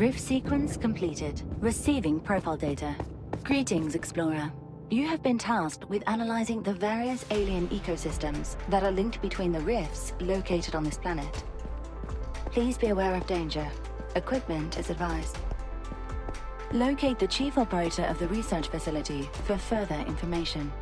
Rift sequence completed. Receiving profile data. Greetings, Explorer. You have been tasked with analyzing the various alien ecosystems that are linked between the rifts located on this planet. Please be aware of danger. Equipment is advised. Locate the chief operator of the research facility for further information.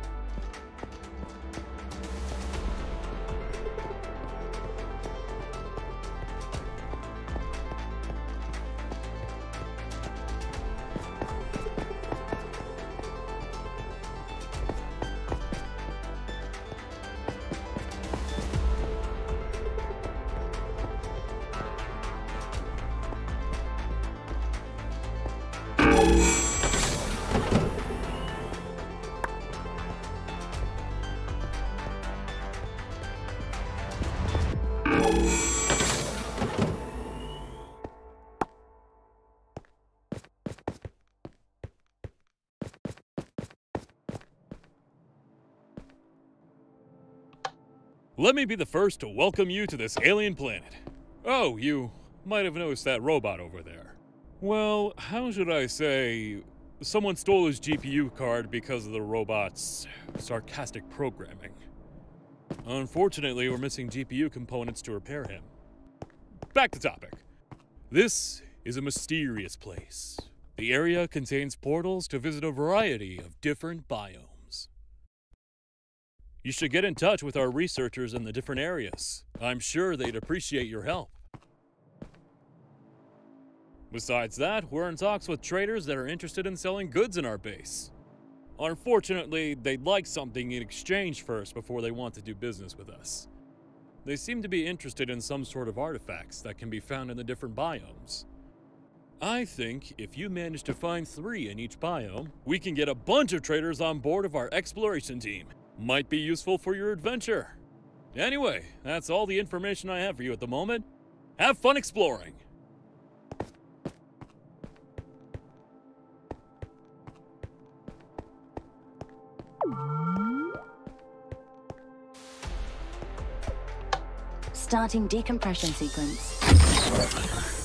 Let me be the first to welcome you to this alien planet. Oh, you might have noticed that robot over there. Well, how should I say? Someone stole his GPU card because of the robot's sarcastic programming. Unfortunately, we're missing GPU components to repair him. Back to topic. This is a mysterious place. The area contains portals to visit a variety of different biomes. You should get in touch with our researchers in the different areas. I'm sure they'd appreciate your help. Besides that, we're in talks with traders that are interested in selling goods in our base. Unfortunately, they'd like something in exchange first before they want to do business with us. They seem to be interested in some sort of artifacts that can be found in the different biomes. I think if you manage to find three in each biome, we can get a bunch of traders on board of our exploration team might be useful for your adventure. Anyway, that's all the information I have for you at the moment. Have fun exploring! Starting decompression sequence.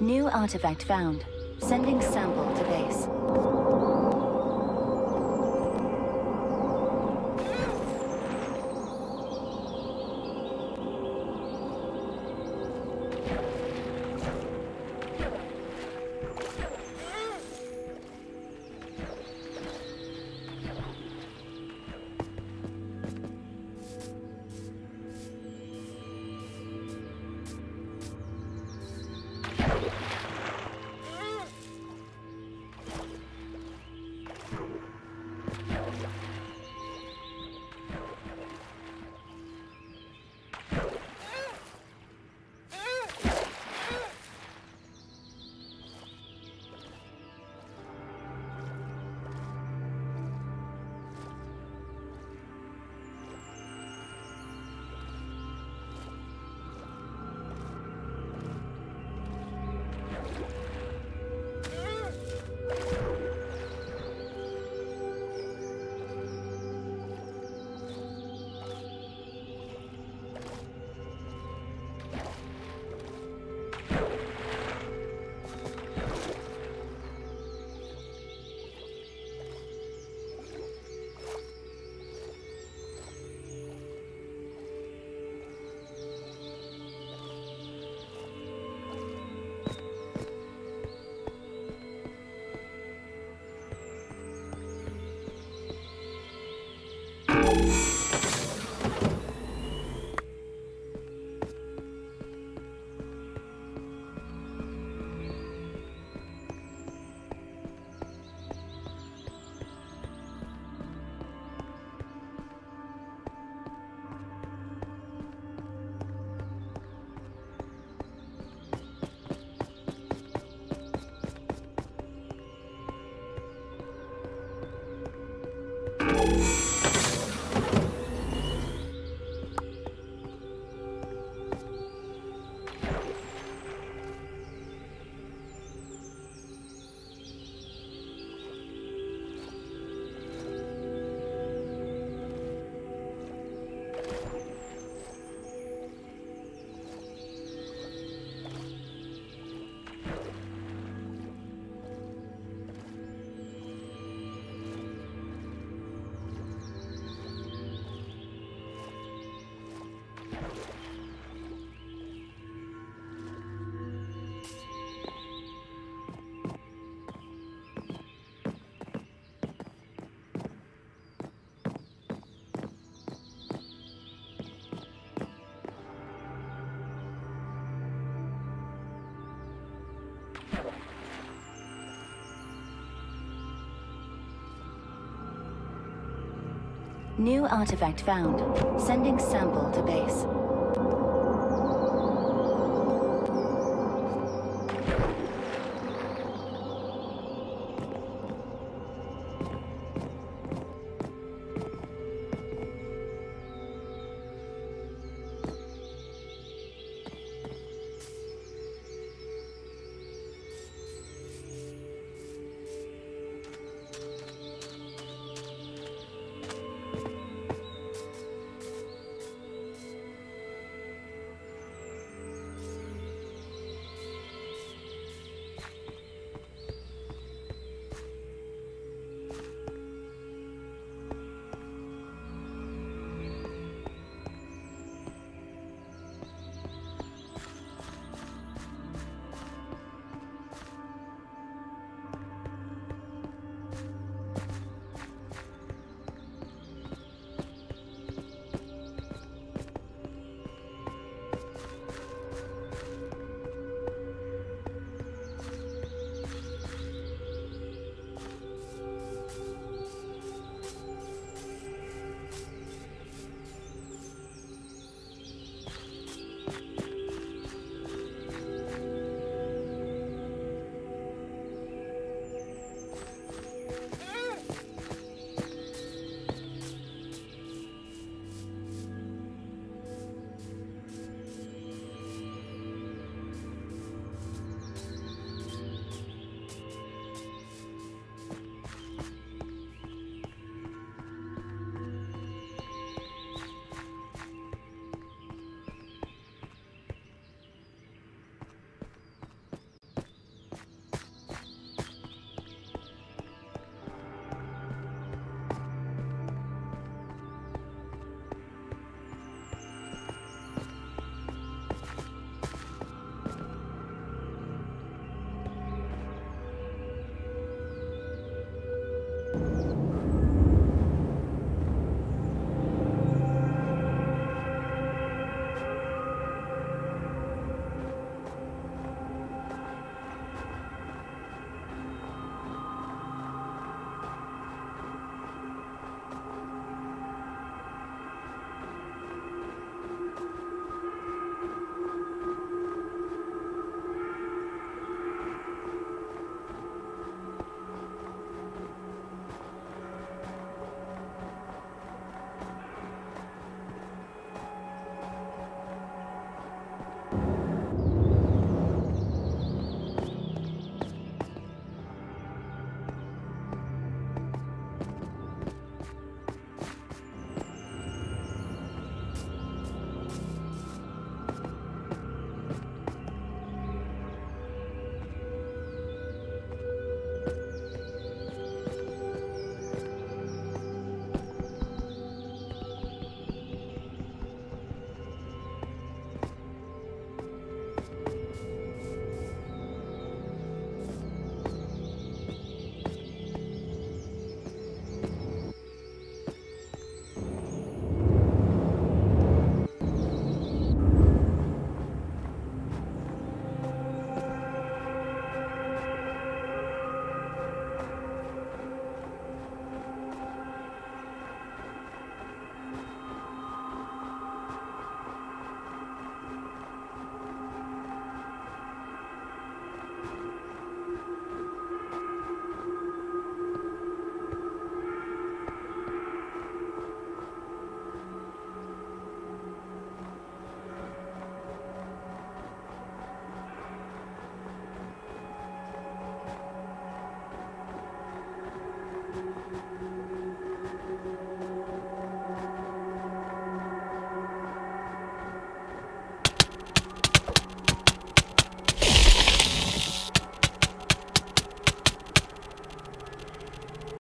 New artifact found. Sending sample to base. New artifact found. Sending sample to base.